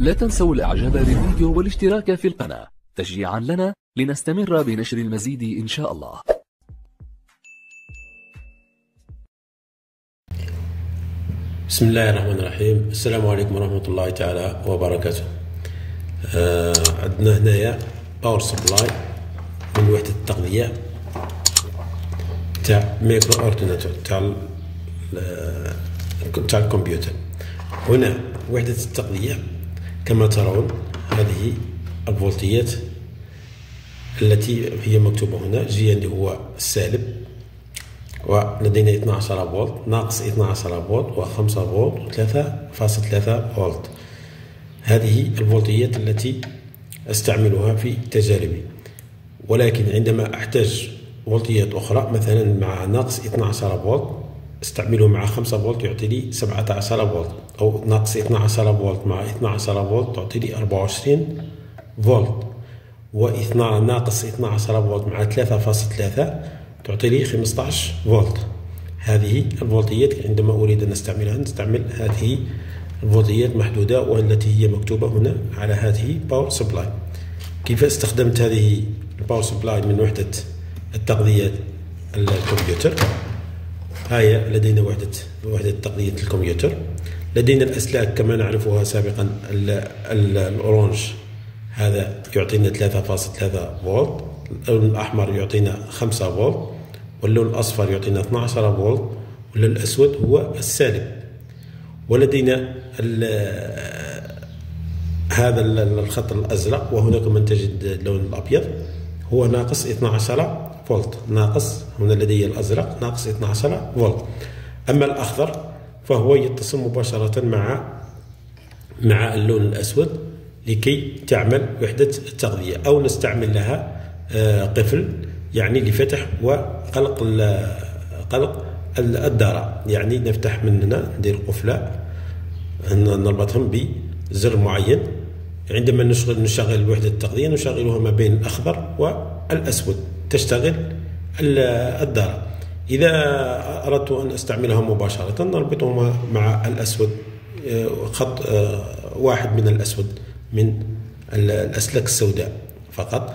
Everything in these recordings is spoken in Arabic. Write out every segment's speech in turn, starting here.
لا تنسوا الإعجاب بالفيديو والاشتراك في القناة. تشجيعا لنا لنستمر بنشر المزيد إن شاء الله. بسم الله الرحمن الرحيم. السلام عليكم ورحمة الله تعالى وبركاته. آه عندنا هنايا power supply من وحدة التغذية تاع micro-ordinateur تاع تاع الكمبيوتر. هنا وحدة التغذية كما ترون هذه الفولتيات التي هي مكتوبة هنا. G اللي هو السالب ولدينا 12 فولت ناقص 12 فولت و5 فولت و3.3 فولت. هذه الفولتيات التي أستعملها في تجاربي. ولكن عندما أحتاج فولتيات أخرى مثلا مع ناقص 12 فولت استعمله مع 5 فولت يعطي لي 17 فولت أو ناقص 12 فولت مع 12 فولت تعطي لي 24 فولت. و ناقص 12 فولت مع 3.3 تعطي لي 15 فولت. هذه الفولتيات عندما أريد أن أستعملها نستعمل هذه الفولتيات محدودة والتي هي مكتوبة هنا على هذه power supply كيف استخدمت هذه ال power supply من وحدة التغذية الكمبيوتر؟ هيا لدينا وحدة وحدة تغذية الكمبيوتر. لدينا الأسلاك كما نعرفها سابقا ال orange. هذا يعطينا 3.3 فولت. اللون الأحمر يعطينا 5 فولت. واللون الأصفر يعطينا 12 فولت. واللون الأسود هو السالب. ولدينا هذا الخط الأزرق. وهناك من تجد اللون الأبيض. هو ناقص 12 فولت ناقص هنا لدي الأزرق ناقص 12 فولت. أما الأخضر فهو يتصل مباشرة مع مع اللون الأسود لكي تعمل وحدة التغذية أو نستعمل لها آه، قفل يعني لفتح وقلق قلق الدار يعني نفتح من هنا ندير قفلة نربطهم بزر معين. عندما نشغل نشغل وحدة التغذية نشغلها ما بين الأخضر والأسود. تشتغل الدار إذا أردت أن أستعملها مباشرة نربطهما مع الأسود آه، خط آه، واحد من الأسود من الأسلاك السوداء فقط.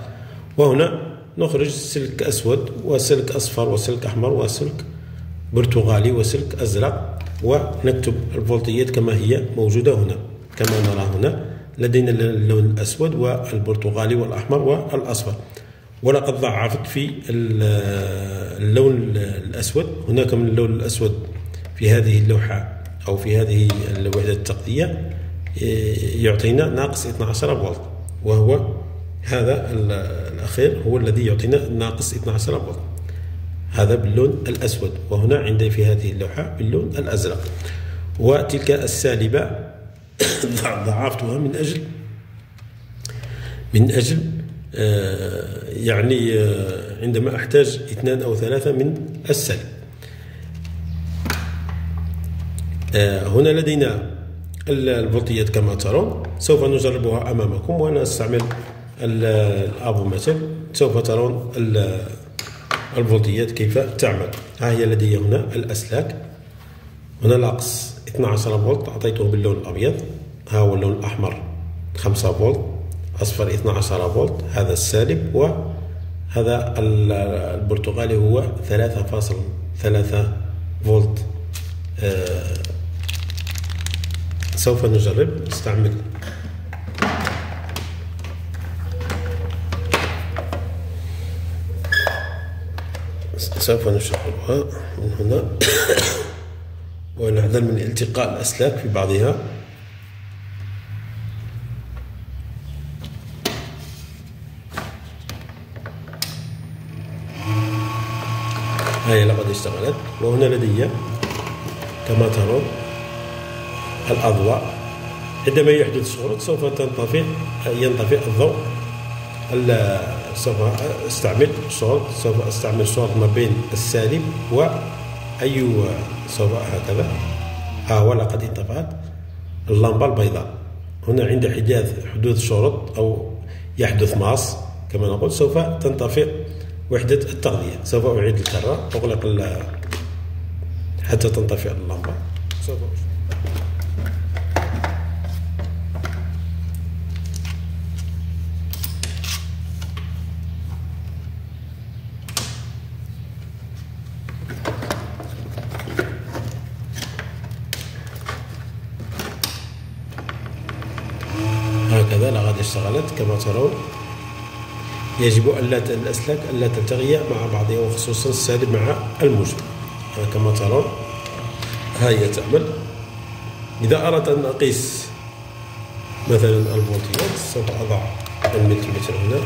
وهنا نخرج سلك أسود وسلك أصفر وسلك أحمر وسلك برتغالي وسلك أزرق ونكتب الفولتيات كما هي موجودة هنا. كما نرى هنا لدينا اللون الأسود والبرتغالي والأحمر والأصفر. ولقد ضعفت في اللون الأسود. هناك من اللون الأسود في هذه اللوحة أو في هذه الوحدة التقدية يعطينا ناقص 12 فولت وهو هذا الأخير هو الذي يعطينا ناقص 12 فولت. هذا باللون الأسود وهنا عندي في هذه اللوحة باللون الأزرق. وتلك السالبة ضعفتها من أجل من أجل يعني آه، عندما أحتاج اثنان أو ثلاثة من السلب آه، هنا لدينا الفولتيات كما ترون. سوف نجربها أمامكم وأنا أستعمل الافومتر سوف ترون الفولتيات كيف تعمل. ها هي لدي هنا الأسلاك. هنا ناقص 12 فولت أعطيته باللون الأبيض. ها هو اللون الأحمر 5 فولت. أصفر 12 فولت هذا السالب وهذا البرتغالي هو 3.3 فولت. آه سوف نجرب. نستعمل سوف نشرحها من هنا. ونحذر من التقاء الأسلاك في بعضها. هيا لقد اشتغلت. وهنا لدي كما ترون الأضواء. عندما يحدث شروط سوف تنطفئ ينطفئ الضوء. سوف أستعمل شرط سوف أستعمل شرط ما بين السالب وأي سوف هكذا. ها هو لقد انطفأت اللمبة البيضاء. هنا عند حداث حدوث شرط أو يحدث ماس كما نقول سوف تنطفئ وحدة التغذية. سوف أعيد الكرة. أغلق حتى تنطفئ اللمبة. سوف هكذا لقد اشتغلت كما ترون. يجب ألا الأسلاك ألا تلتغي مع بعضها وخصوصا السالب مع الموجب. كما ترون ها هي تعمل إذا أردت أن أقيس مثلا الفولتيات سوف أضع الملتيمتر هنا.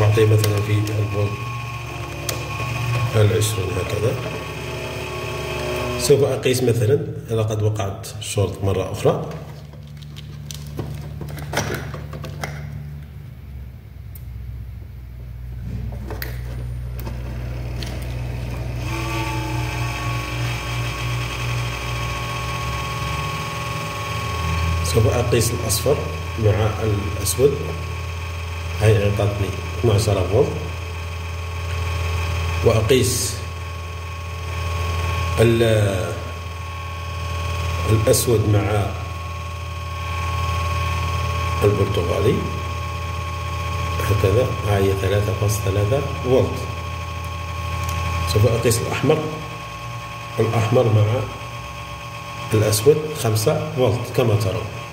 وأعطي مثلا في الفولت العشرون هكذا. سوف أقيس مثلا أنا قد وقعت شورت مرة أخرى. سوف أقيس الأصفر مع الأسود. هاي أعطتني 12 فولت وأقيس الأسود مع البرتغالي. هكذا. هاي 3.3 فولت سوف أقيس الأحمر. الأحمر مع الأسود 5 فولت كما ترون.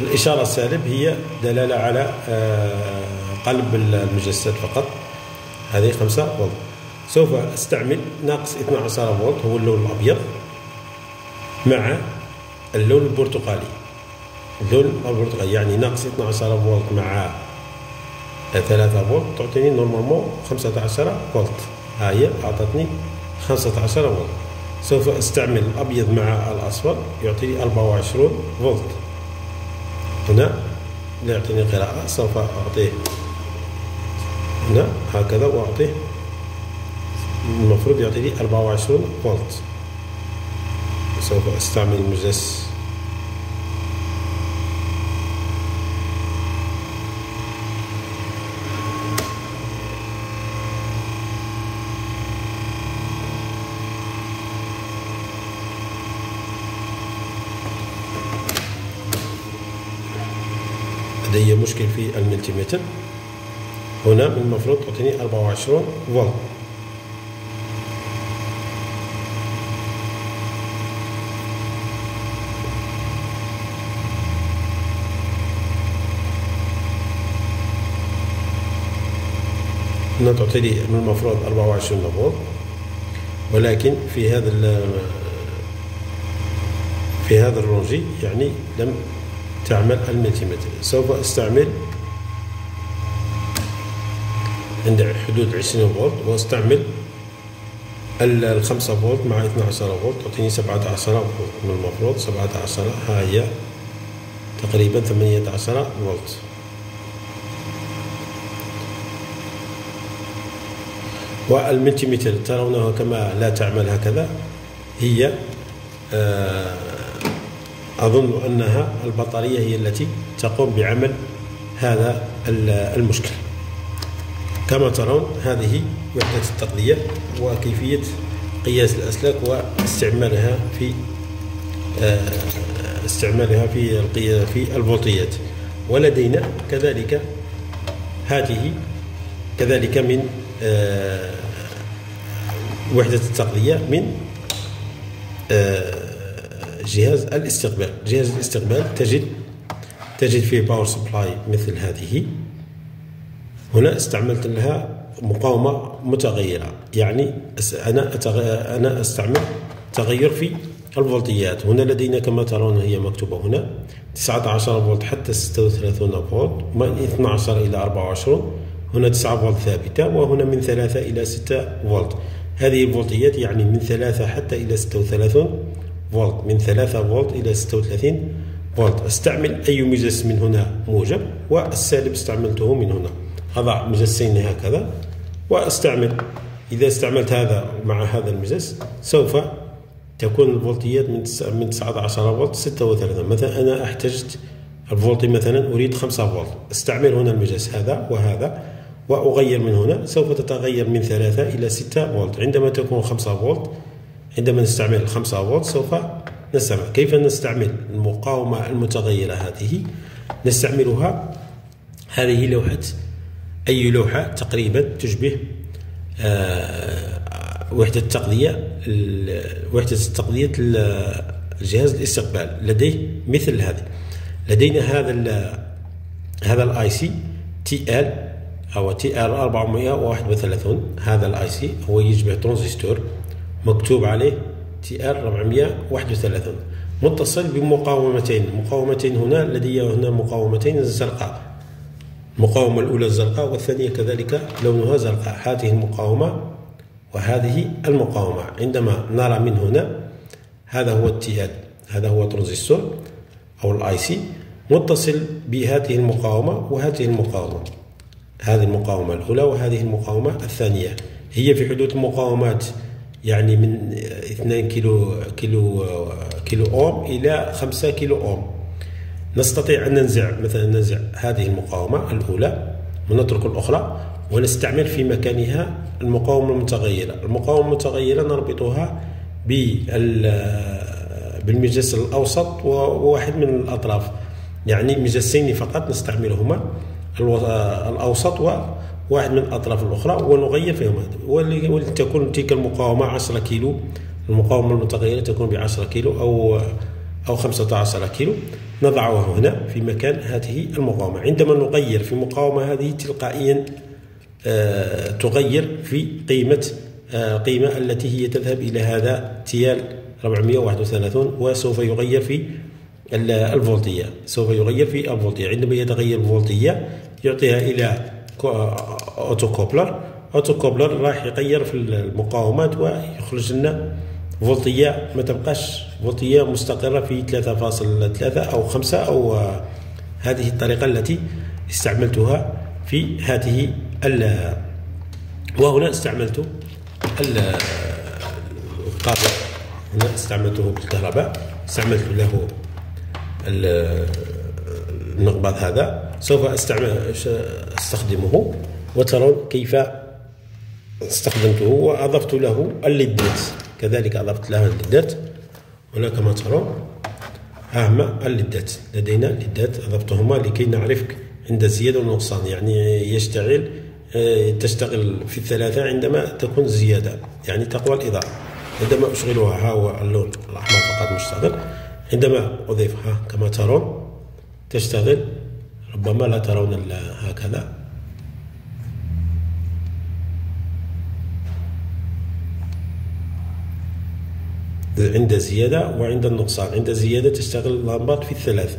الإشارة السالب هي دلالة على آه، قلب المجسد فقط. هذه 5 فولت. سوف أستعمل ناقص 12 فولت هو اللون الأبيض مع اللون البرتقالي. اللون البرتقالي يعني ناقص 12 فولت مع 3 فولت تعطيني normalement 15 فولت. ها هي أعطتني 15 فولت. سوف أستعمل الأبيض مع الأصفر يعطيني 24 فولت. هنا يعطيني قراءة سوف أعطيه هنا هكذا وأعطيه المفروض يعطي لي 24 فولت. سوف أستعمل المجلس لدي مشكل في الملتيمتر. هنا من المفروض تعطيني 24 فولت. هنا تعطي لي من المفروض 24 فولت. ولكن في هذا في هذا ال range يعني لم تعمل الملتيمتر سوف أستعمل عند حدود 20 فولت وأستعمل ال 5 فولت مع 12 فولت. تعطيني 17 فولت من المفروض. 17 ها هي تقريبا 18 فولت. والملتيمتر ترونه كما لا تعمل هكذا. هي آه، أظن أنها البطارية هي التي تقوم بعمل هذا المشكل. كما ترون هذه وحدة التقضية وكيفية قياس الأسلاك واستعمالها في آه، استعمالها في في الفولتيات ولدينا كذلك هذه كذلك من آه، وحدة التغذية من آه، جهاز الاستقبال. جهاز الاستقبال تجد تجد فيه power supply مثل هذه. هنا استعملت لها مقاومة متغيرة. يعني أنا أنا أستعمل تغير في الفولتيات. هنا لدينا كما ترون هي مكتوبة هنا. 19 فولت حتى 36 فولت من 12 إلى 24 هنا 9 فولت ثابتة وهنا من 3 إلى 6 فولت. هذه الفولتيات يعني من 3 حتى إلى 36 فولت من 3 فولت إلى 36 فولت. أستعمل أي مجس من هنا موجب والسالب استعملته من هنا. أضع مجسين هكذا وأستعمل. إذا استعملت هذا مع هذا المجس سوف تكون الفولتيات من من 19 فولت 36 مثلا أنا احتجت الفولتي مثلا أريد 5 فولت. أستعمل هنا المجس هذا وهذا وأغير من هنا. سوف تتغير من 3 إلى 6 فولت. عندما تكون 5 فولت عندما نستعمل 5 فولت سوف نستعمل كيف نستعمل المقاومة المتغيرة هذه؟ نستعملها هذه لوحة أي لوحة تقريبا تشبه آه، وحدة التغذية وحدة التغذية جهاز الاستقبال. لديه مثل هذه. لدينا هذا هذا ال IC TL أو TL 431 هذا ال IC هو يشبه ترانزستور مكتوب عليه TL 431 متصل بمقاومتين. مقاومتين هنا لدي هنا مقاومتين زرقاء المقاومة الأولى الزرقاء والثانية كذلك لونها زرقاء. هذه المقاومة وهذه المقاومة. عندما نرى من هنا هذا هو ال TL هذا هو ترانزستور أو ال IC. متصل بهذه المقاومة وهذه المقاومة. هذه المقاومة الأولى وهذه المقاومة الثانية. هي في حدود المقاومات يعني من 2 كيلو كيلو كيلو أوم إلى 5 كيلو أوم. نستطيع أن ننزع مثلا ننزع هذه المقاومة الأولى ونترك الأخرى ونستعمل في مكانها المقاومة المتغيرة. المقاومة المتغيرة نربطها بالمجس الأوسط وواحد من الأطراف. يعني مجسين فقط نستعملهما الأوسط وواحد من الأطراف الأخرى ونغير فيهم ولتكون تلك المقاومة 10 كيلو المقاومة المتغيرة تكون ب 10 كيلو أو أو 15 كيلو. نضعها هنا في مكان هذه المقاومة. عندما نغير في المقاومه هذه تلقائيا آه، تغير في قيمة آه، قيمة التي هي تذهب إلى هذا TL 431 وسوف يغير في الفولتية. سوف يغير في الفولتية. عندما يتغير الفولتية يعطيها إلى optocoupler optocoupler راح يغير في المقاومات ويخرج لنا فولتية ما تبقاش فولتية مستقرة في 3.3 أو 5 أو هذه الطريقة التي استعملتها في هذه وهنا استعملت القابل هنا استعملته بالكهرباء. استعملت له المقبض هذا. سوف استعمل أستخدمه. وترون كيف استخدمته. وأضفت له الليدات كذلك أضفت له الليدات هنا كما ترون. هما الليدات لدينا ليدات أضفتهما لكي نعرف عند الزياده والنقصان يعني يشتغل آه، تشتغل في الثلاثة عندما تكون زيادة. يعني تقوى الاضاءه عندما أشغلها ها هو اللون الأحمر فقط مشتغل. عندما أضيفها كما ترون تشتغل. ربما لا ترون هكذا. عند زيادة وعند النقصان. عند زيادة تشتغل اللمبات في الثلاث.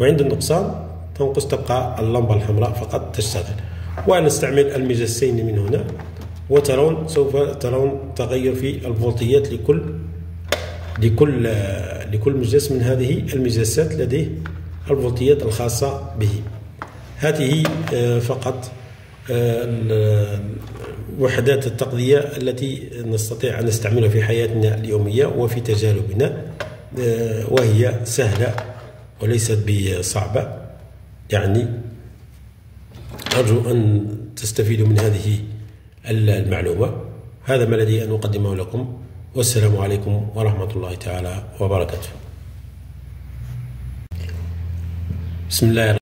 وعند النقصان تنقص تبقى اللمبة الحمراء فقط تشتغل. ونستعمل المجسين من هنا. وترون سوف ترون تغير في الفولتيات لكل لكل لكل مجلس من هذه المجلسات لديه الفولتيات الخاصة به. هذه آه، فقط آه، وحدات التقضية التي نستطيع أن نستعملها في حياتنا اليومية وفي تجاربنا آه، وهي سهلة وليست بصعبة. يعني أرجو أن تستفيدوا من هذه المعلومة. هذا ما لدي أن أقدمه لكم. والسلام عليكم ورحمة الله تعالى وبركاته. بسم الله